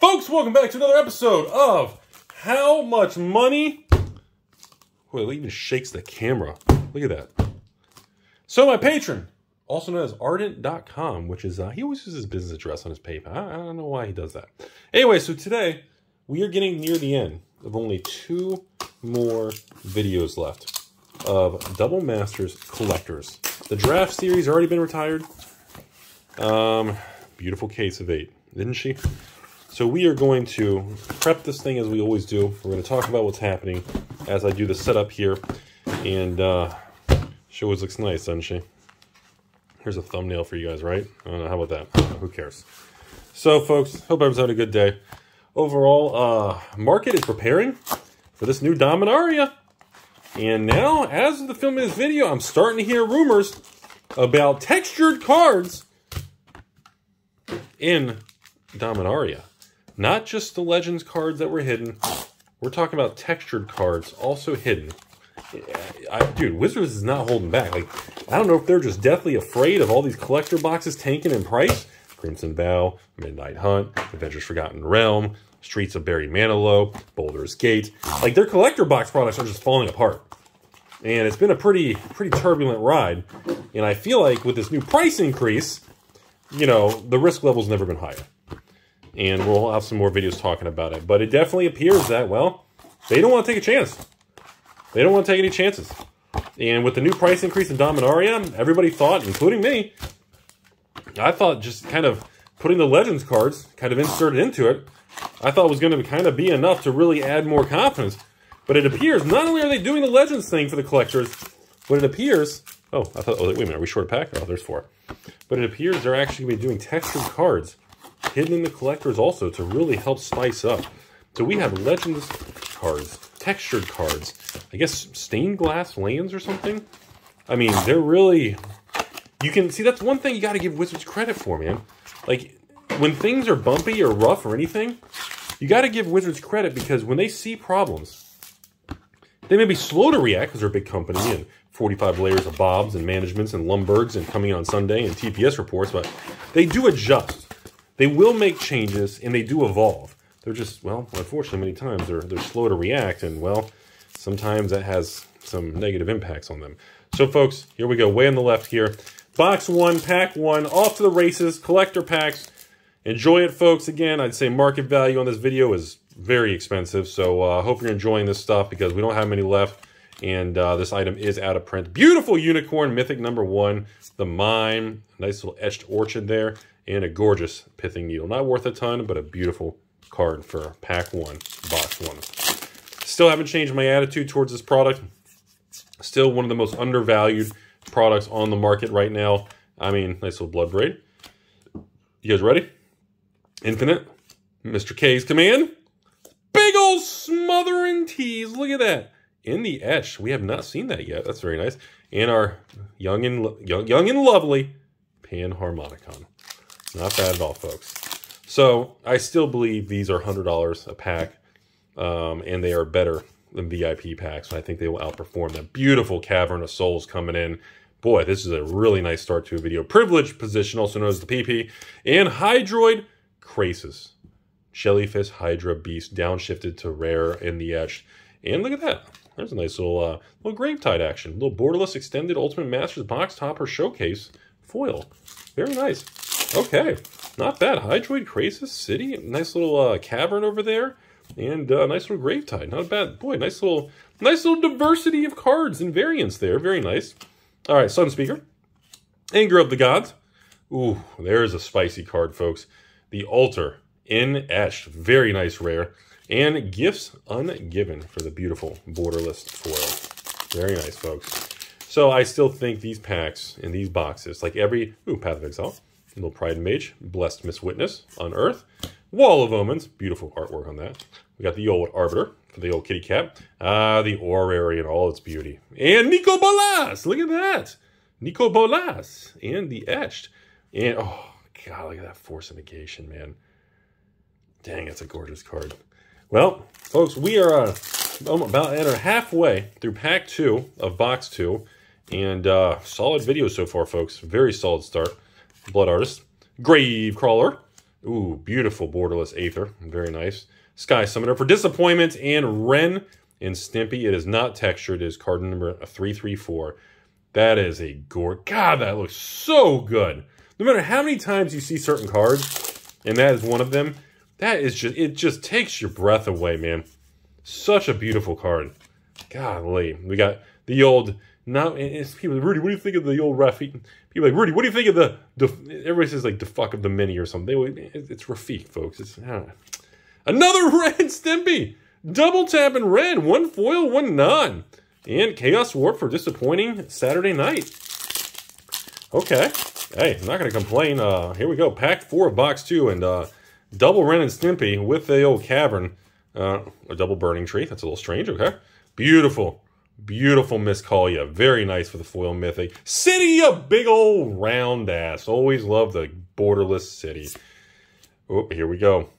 Folks, welcome back to another episode of How Much Money? Well, it even shakes the camera. Look at that. So my patron, also known as Ardent.com, which is, uh, he always uses his business address on his PayPal. I, I don't know why he does that. Anyway, so today, we are getting near the end of only two more videos left of Double Masters Collectors. The draft series already been retired. Um, beautiful case of eight, didn't she? So we are going to prep this thing as we always do. We're going to talk about what's happening as I do the setup here. And uh, she always looks nice, doesn't she? Here's a thumbnail for you guys, right? How about that? who cares? So, folks, hope everyone's having a good day. Overall, uh, market is preparing for this new Dominaria. And now, as of the film of this video, I'm starting to hear rumors about textured cards in Dominaria. Not just the Legends cards that were hidden. We're talking about textured cards also hidden. I, dude, Wizards is not holding back. Like, I don't know if they're just deathly afraid of all these collector boxes tanking in price. Crimson Vow, Midnight Hunt, Adventures Forgotten Realm, Streets of Buried Manilow, Baldur's Gate. Like, their collector box products are just falling apart. And it's been a pretty, pretty turbulent ride. And I feel like with this new price increase, you know, the risk level's never been higher. And we'll have some more videos talking about it. But it definitely appears that, well, they don't want to take a chance. They don't want to take any chances. And with the new price increase in Dominaria, everybody thought, including me, I thought just kind of putting the Legends cards kind of inserted into it, I thought was going to kind of be enough to really add more confidence. But it appears, not only are they doing the Legends thing for the collectors, but it appears, oh, I thought, oh, wait a minute, are we short a pack? Oh, there's four. But it appears they're actually going to be doing textured cards hidden in the collectors also to really help spice up. So we have Legends cards, textured cards, I guess stained glass lands or something. I mean, they're really, you can see that's one thing you got to give Wizards credit for, man. Like when things are bumpy or rough or anything, you got to give Wizards credit because when they see problems, they may be slow to react because they're a big company and 45 layers of Bobs and managements and Lumbergs and coming on Sunday and TPS reports, but they do adjust. They will make changes and they do evolve. They're just, well, unfortunately, many times they're, they're slow to react and, well, sometimes that has some negative impacts on them. So, folks, here we go, way on the left here. Box one, pack one, off to the races, collector packs. Enjoy it, folks. Again, I'd say market value on this video is very expensive, so I uh, hope you're enjoying this stuff because we don't have many left, and uh, this item is out of print. Beautiful unicorn, mythic number one, the mime, nice little etched orchid there and a gorgeous pithing needle. Not worth a ton, but a beautiful card for pack one, box one. Still haven't changed my attitude towards this product. Still one of the most undervalued products on the market right now. I mean, nice little blood braid. You guys ready? Infinite. Mr. K's command. Big old smothering tease. Look at that. In the etch. We have not seen that yet. That's very nice. And our young and young, young and lovely Panharmonicon. Not bad at all, folks. So I still believe these are $100 a pack, um, and they are better than VIP packs. I think they will outperform them. Beautiful Cavern of Souls coming in. Boy, this is a really nice start to a video. Privileged position, also known as the PP. And Hydroid Krasis. Jellyfish Hydra Beast, downshifted to rare in the etch. And look at that. There's a nice little uh, little Gravetide action. Little borderless extended Ultimate Masters box topper showcase foil. Very nice. Okay, not bad. Hydroid Krasis City, nice little uh, cavern over there, and uh, nice little Gravetide. Not a bad. Boy, nice little, nice little diversity of cards and variants there. Very nice. All right, Sunspeaker. Anger of the Gods. Ooh, there's a spicy card, folks. The Altar in Etched. Very nice rare. And Gifts Ungiven for the beautiful borderless foil. Very nice, folks. So I still think these packs in these boxes, like every... Ooh, Path of Exile little Pride and Mage, Blessed Miss Witness on Earth. Wall of Omens, beautiful artwork on that. We got the old Arbiter for the old kitty cat. Ah, the Orrery in all its beauty. And Nicol Bolas, look at that. Nicol Bolas, and the Etched. And, oh, God, look at that Force of Negation, man. Dang, that's a gorgeous card. Well, folks, we are uh, about at halfway through pack two of box two. And uh, solid video so far, folks. Very solid start. Blood Artist, Grave Crawler, Ooh, beautiful borderless Aether. Very nice. Sky Summoner for Disappointment and Ren and Stimpy. It is not textured. It is card number 334. That is a gore. God, that looks so good. No matter how many times you see certain cards, and that is one of them, that is just, it just takes your breath away, man. Such a beautiful card. Golly. We got the old, now, it's people, Rudy, what do you think of the old Rafiq? People like, Rudy, what do you think of the, the everybody says like the fuck of the mini or something. They, it's Rafiq, folks. It's, Another red Stimpy! Double tap and red. One foil, one non. And Chaos Warp for disappointing Saturday night. Okay. Hey, I'm not going to complain. Uh, here we go. Pack four of box two. And uh, double Ren and Stimpy with the old cavern. Uh, a double burning tree. That's a little strange. Okay. Beautiful. Beautiful Miss Kalia. Very nice for the foil mythic. City, a big old round ass. Always love the borderless city. Oh, here we go.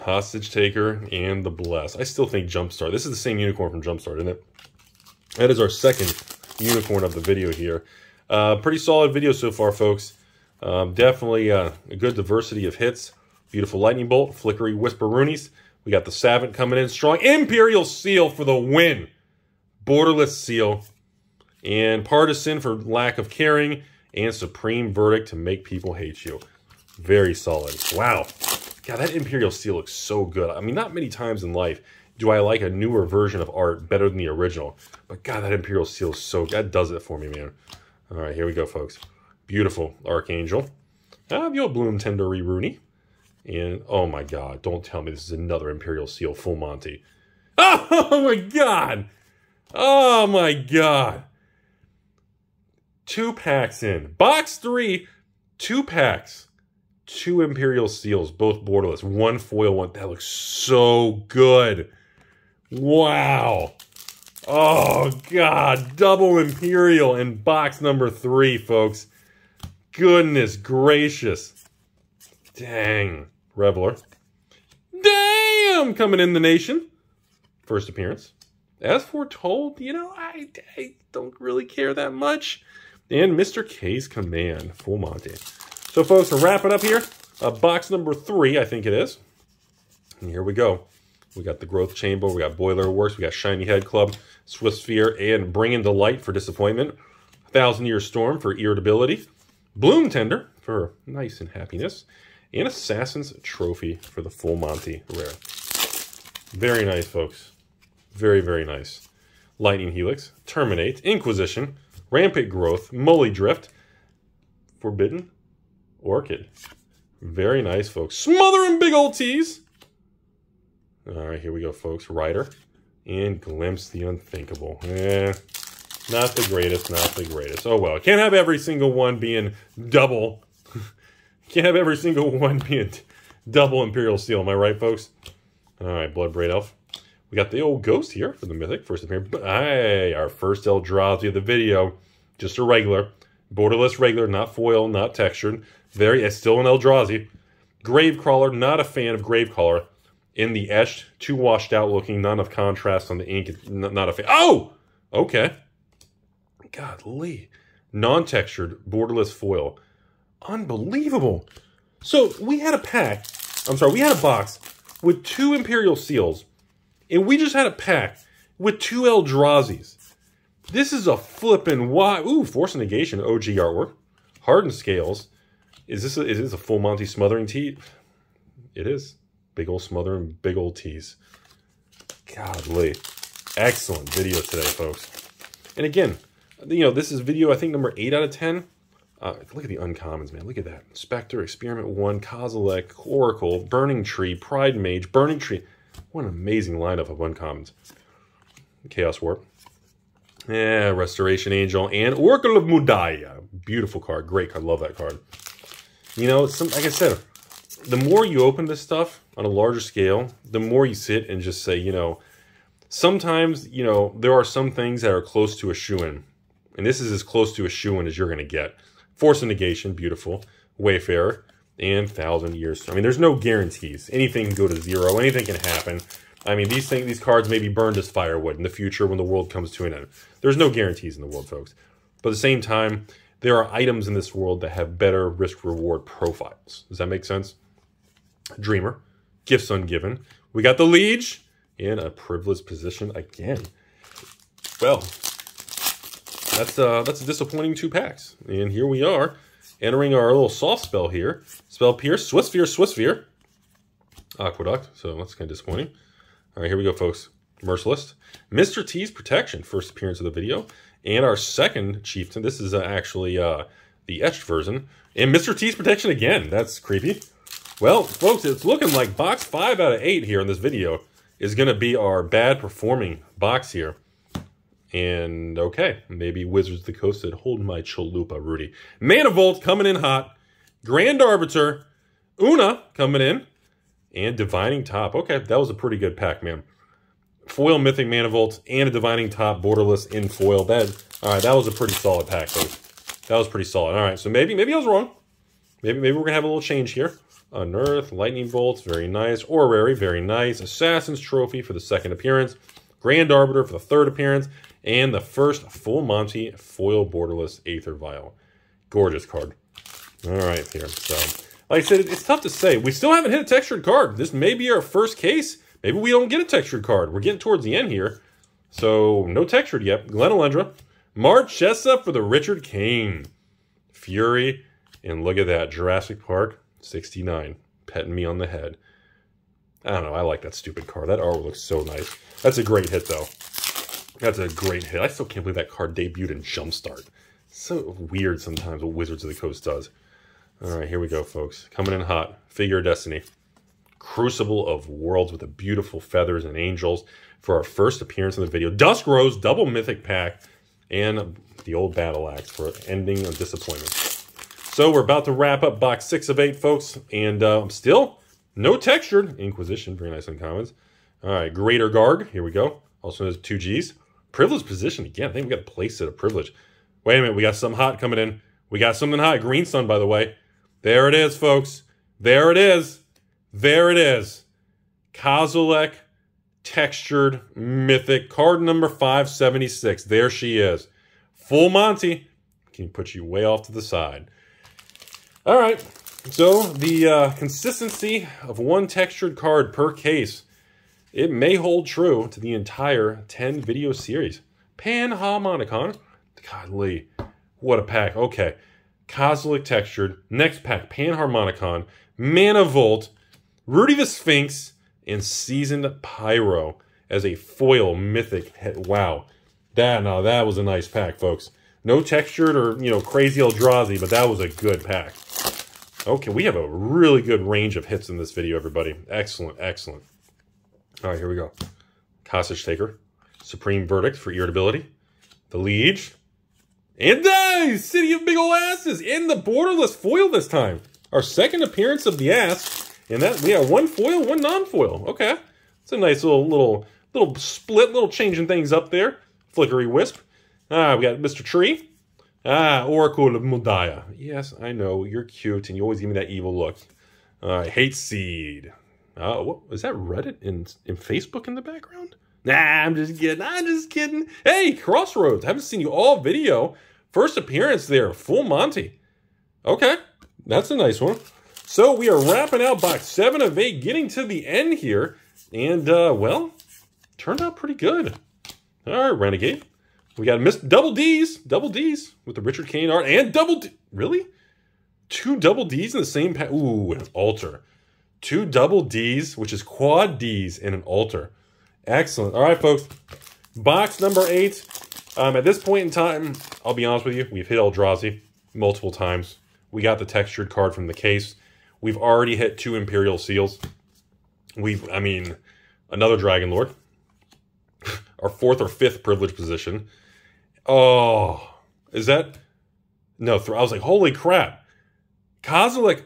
Hostage Taker and the Bless. I still think Jumpstart. This is the same unicorn from Jumpstart, isn't it? That is our second unicorn of the video here. Uh, pretty solid video so far, folks. Um, definitely uh, a good diversity of hits. Beautiful Lightning Bolt, Flickery Whisper Whisperoonies. We got the Savant coming in strong. Imperial Seal for the win. Borderless Seal. And Partisan for lack of caring. And Supreme Verdict to make people hate you. Very solid. Wow. God, that Imperial Seal looks so good. I mean, not many times in life do I like a newer version of art better than the original. But God, that Imperial Seal is so... That does it for me, man. All right, here we go, folks. Beautiful Archangel. Ah, the old Bloom Tender Rooney. And, oh my God, don't tell me this is another Imperial Seal Full Monty. Oh my God! Oh my God! Two packs in. Box three, two packs two Imperial Seals, both borderless. One foil one. That looks so good. Wow. Oh, God. Double Imperial in box number three, folks. Goodness gracious. Dang. Reveler. Damn! Coming in the nation. First appearance. As foretold, you know, I, I don't really care that much. And Mr. K's Command. Full Monty. So, folks, to wrap it up here, uh, box number three, I think it is. And here we go. We got the Growth Chamber, we got Boiler Works, we got Shiny Head Club, Swiftspear, and Bringing the Light for Disappointment. Thousand Year Storm for Irritability. Bloom Tender for Nice and Happiness. And Assassin's Trophy for the Full Monty Rare. Very nice, folks. Very, very nice. Lightning Helix, Terminate, Inquisition, Rampant Growth, Mullidrift, Forbidden, Orchard. Very nice, folks. Smothering big old tees. All right, here we go, folks. Rider and Glimpse the Unthinkable. Eh, not the greatest, not the greatest. Oh, well. Can't have every single one being double. Can't have every single one being double Imperial Steel. Am I right, folks? All right, Bloodbraid Elf. We got the old Ghost here for the Mythic. First appearance. Hey, our first Eldrazi of the video. Just a regular. Borderless regular, not foil, not textured. Very, it's still an Eldrazi. Gravecrawler, not a fan of Gravecrawler. In the etched, too washed out looking, not enough contrast on the ink. Not a fan. Oh! Okay. Godly. Non-textured, borderless foil. Unbelievable. So, we had a pack, I'm sorry, we had a box with two Imperial Seals, and we just had a pack with two Eldrazi's. This is a flippin' why. Ooh, Force Negation, OG artwork. Hardened Scales. Is this a, is this a full Monty smothering tee? It is. Big old smothering, big old tees. Godly. Excellent video today, folks. And again, you know, this is video, I think, number 8 out of 10. Uh, look at the uncommons, man. Look at that. Spectre, Experiment 1, Kozilek, Oracle, Burning Tree, Pride Mage, Burning Tree. What an amazing lineup of uncommons. Chaos Warp. Yeah, Restoration Angel and Oracle of Mul Daya. Beautiful card. Great card. Love that card. You know, some, like I said, the more you open this stuff on a larger scale, the more you sit and just say, you know, sometimes, you know, there are some things that are close to a shoe-in. And this is as close to a shoe-in as you're going to get. Force of Negation, beautiful. Wayfarer, and Thousand Years. I mean, there's no guarantees. Anything can go to zero. Anything can happen. I mean, these things, these cards may be burned as firewood in the future when the world comes to an end. There's no guarantees in the world, folks. But at the same time, there are items in this world that have better risk-reward profiles. Does that make sense? Dreamer, Gifts Ungiven. We got the Liege in a privileged position again. Well, that's uh, that's a disappointing two packs. And here we are, entering our little soft spell here. Spell Pierce, Swiftspear, Swiftspear. Aqueduct, so that's kind of disappointing. All right, here we go, folks. Merciless. Mr. T's Protection, first appearance of the video. And our second Chieftain, this is uh, actually uh, the etched version. And Mr. T's Protection again, that's creepy. Well, folks, it's looking like box 5 out of 8 here in this video is going to be our bad performing box here. And okay, maybe Wizards of the Coast said, hold my chalupa, Rudy. Mana Vault coming in hot. Grand Arbiter. Una coming in. And Divining Top. Okay, that was a pretty good pack, man. Foil Mythic Mana Vault and a Divining Top Borderless in foil. That, all right, that was a pretty solid pack, folks. That was pretty solid. All right, so maybe maybe I was wrong. Maybe maybe we're going to have a little change here. Unearth, Lightning Bolts, very nice. Orrery, very nice. Assassin's Trophy for the second appearance. Grand Arbiter for the third appearance and the first full Monty foil borderless Aether Vial. Gorgeous card. All right, here. So, like I said, it's tough to say. We still haven't hit a textured card. This may be our first case. Maybe we don't get a textured card. We're getting towards the end here. So, no textured yet. Glen Elendra. Marchesa for the Richard Kane. Fury. And look at that. Jurassic Park 69. Petting me on the head. I don't know. I like that stupid card. That artwork looks so nice. That's a great hit, though. That's a great hit. I still can't believe that card debuted in Jumpstart. So weird sometimes what Wizards of the Coast does. All right, here we go, folks. Coming in hot. Figure of Destiny. Crucible of Worlds with the beautiful feathers and angels for our first appearance in the video. Dusk Rose, double mythic pack, and the old battle axe for ending of disappointment. So we're about to wrap up box six of eight, folks, and uh, still no textured. Inquisition, very nice uncommons. All right, Greater Garg, here we go. Also has two Gs. Privileged position again. I think we got a place at a privilege. Wait a minute. We got some hot coming in. We got something hot. Green Sun, by the way. There it is, folks. There it is. There it is. Kozilek textured mythic card number 576. There she is. Full Monty. Can put you way off to the side. All right. So the uh, consistency of one textured card per case it may hold true to the entire 10 video series. Panharmonicon. Godly, what a pack. Okay. Kozilek Textured. Next pack, Panharmonicon. Mana Vault. Rudy the Sphinx. And Seasoned Pyro as a foil mythic. Wow. That, now that was a nice pack, folks. No textured or, you know, crazy Eldrazi, but that was a good pack. Okay, we have a really good range of hits in this video, everybody. Excellent, excellent. All right, here we go. Hostage Taker. Supreme Verdict for Irritability. The Liege. And the City of Big Ol' Asses in the borderless foil this time. Our second appearance of the ass. And that we have one foil, one non-foil. Okay. It's a nice little little little split, little changing things up there. Flickery Wisp. Ah, we got Mr. Tree. Ah, Oracle of Mul Daya. Yes, I know, you're cute, and you always give me that evil look. Uh, Hate Seed. Oh, what is that Reddit in in Facebook in the background? Nah, I'm just kidding. I'm just kidding. Hey, Crossroads. I haven't seen you all video. First appearance there, full Monty. Okay, that's a nice one. So we are wrapping out box seven of eight, getting to the end here. And, uh, well, turned out pretty good. All right, Renegade. We got missed double D's, double D's with the Richard Kane art and double D. Really? Two double D's in the same pack. Ooh, an altar two double Ds, which is quad Ds in an altar. Excellent. All right, folks. Box number eight. Um, at this point in time, I'll be honest with you, we've hit Eldrazi multiple times. We got the textured card from the case. We've already hit two Imperial Seals. We've, I mean, another Dragon Lord. Our fourth or fifth privilege position. Oh, is that? No, I was like, holy crap. Kozilek,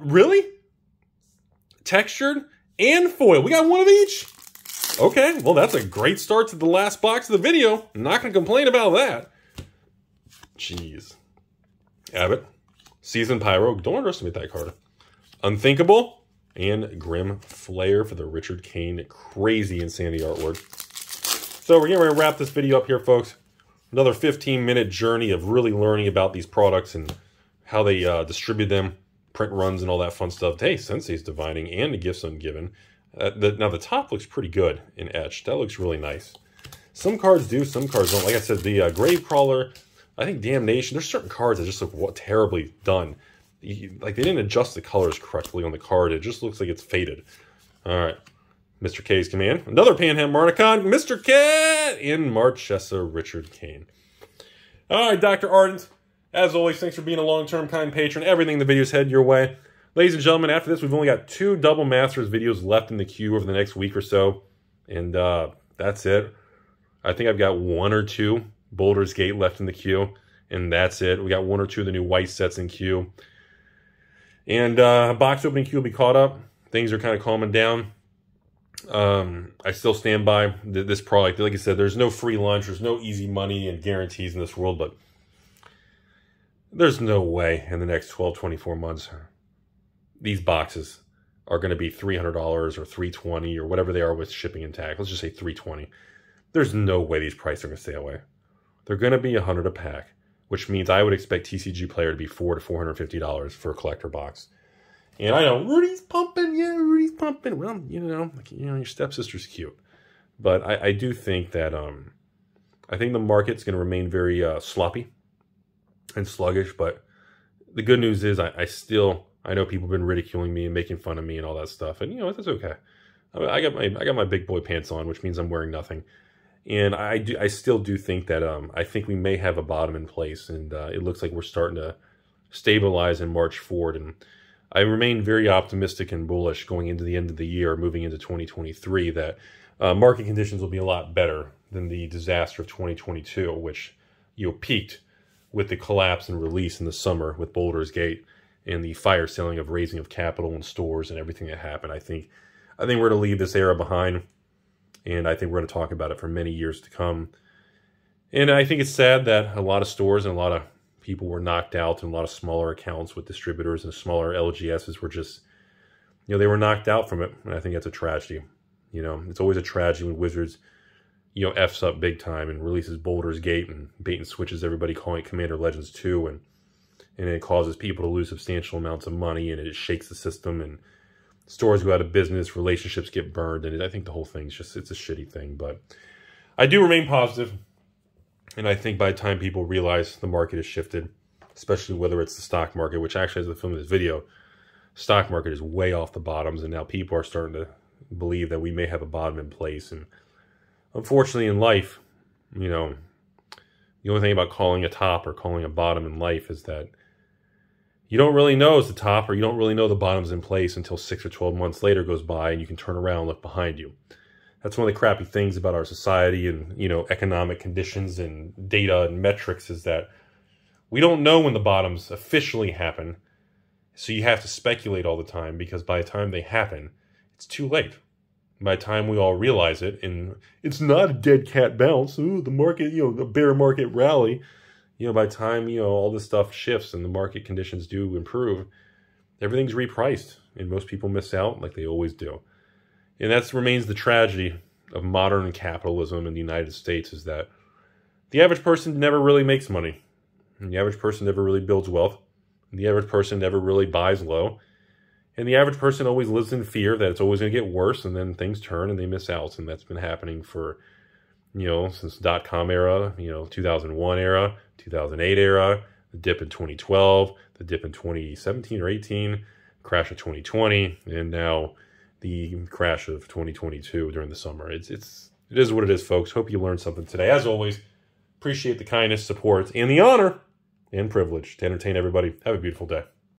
really? Textured, and foil. We got one of each. Okay, well, that's a great start to the last box of the video. I'm not going to complain about that. Jeez. Abbott. Season Pyro. Don't underestimate that card. Unthinkable. And Grim Flayer for the Richard Kane crazy insanity artwork. So we're going to wrap this video up here, folks. Another 15-minute journey of really learning about these products and how they uh, distribute them print runs and all that fun stuff. Hey, Sensei's divining and the gifts ungiven. Uh, the, now the top looks pretty good in etched. That looks really nice. Some cards do, some cards don't. Like I said, the uh, Gravecrawler, I think Damnation, there's certain cards that just look what, terribly done. You, like they didn't adjust the colors correctly on the card. It just looks like it's faded. All right. Mr. K's command. Another Panharmonicon, Mr. Cat in Marchesa Richard Kane. All right, Dr. Ardent. As always, thanks for being a long-term kind patron. Everything in the videos head your way. Ladies and gentlemen, after this, we've only got two Double Masters videos left in the queue over the next week or so. And uh, that's it. I think I've got one or two Baldur's Gate left in the queue. And that's it. We got one or two of the new white sets in queue. And uh, box opening queue will be caught up. Things are kind of calming down. Um, I still stand by this product. Like I said, there's no free lunch. There's no easy money and guarantees in this world. But there's no way in the next 12, 24 months these boxes are going to be $300 or 320 or whatever they are with shipping and tax. Let's just say 320. There's no way these prices are going to stay away. They're going to be 100 a pack, which means I would expect TCG player to be 4 to $450 for a collector box. And I know Rudy's pumping, yeah, Rudy's pumping. Well, you know, like, you know, your stepsister's cute, but I, I do think that um, I think the market's going to remain very uh, sloppy and sluggish. But the good news is, I, I still I know people have been ridiculing me and making fun of me and all that stuff, and you know that's okay. I, I got my I got my big boy pants on, which means I'm wearing nothing, and I do I still do think that um I think we may have a bottom in place, and uh, it looks like we're starting to stabilize and march forward. And I remain very optimistic and bullish going into the end of the year, moving into 2023, that uh, market conditions will be a lot better than the disaster of 2022, which you know peaked with the collapse and release in the summer with Baldur's Gate and the fire selling of raising of capital and stores and everything that happened. I think I think we're going to leave this era behind, and I think we're going to talk about it for many years to come. And I think it's sad that a lot of stores and a lot of people were knocked out, and a lot of smaller accounts with distributors and smaller LGSs were just, you know, they were knocked out from it. And I think that's a tragedy. You know, it's always a tragedy when Wizards, you know, f's up big time and releases Baldur's Gate and bait and switches everybody calling it Commander Legends 2 and and it causes people to lose substantial amounts of money and it shakes the system and stores go out of business, relationships get burned, and I think the whole thing's just, it's a shitty thing. But I do remain positive, and I think by the time people realize the market has shifted, especially whether it's the stock market, which actually as the film of this video, stock market is way off the bottoms, and now people are starting to believe that we may have a bottom in place. And unfortunately in life, you know, the only thing about calling a top or calling a bottom in life is that you don't really know it's the top or you don't really know the bottom's in place until six or 12 months later goes by and you can turn around and look behind you. That's one of the crappy things about our society and, you know, economic conditions and data and metrics is that we don't know when the bottoms officially happen. So you have to speculate all the time because by the time they happen, it's too late. By the time we all realize it, and it's not a dead cat bounce, ooh, the market, you know, the bear market rally, you know, by the time, you know, all this stuff shifts and the market conditions do improve, everything's repriced and most people miss out like they always do. And that remains the tragedy of modern capitalism in the United States is that the average person never really makes money. And the average person never really builds wealth. And the average person never really buys low. And the average person always lives in fear that it's always going to get worse and then things turn and they miss out. And that's been happening for you know, since dot com era, you know, 2001 era, 2008 era, the dip in 2012, the dip in 2017 or 18, crash of 2020, and now the crash of 2022 during the summer. It's it's it is what it is, folks. Hope you learned something today. As always, appreciate the kindness, support, and the honor and privilege to entertain everybody. Have a beautiful day.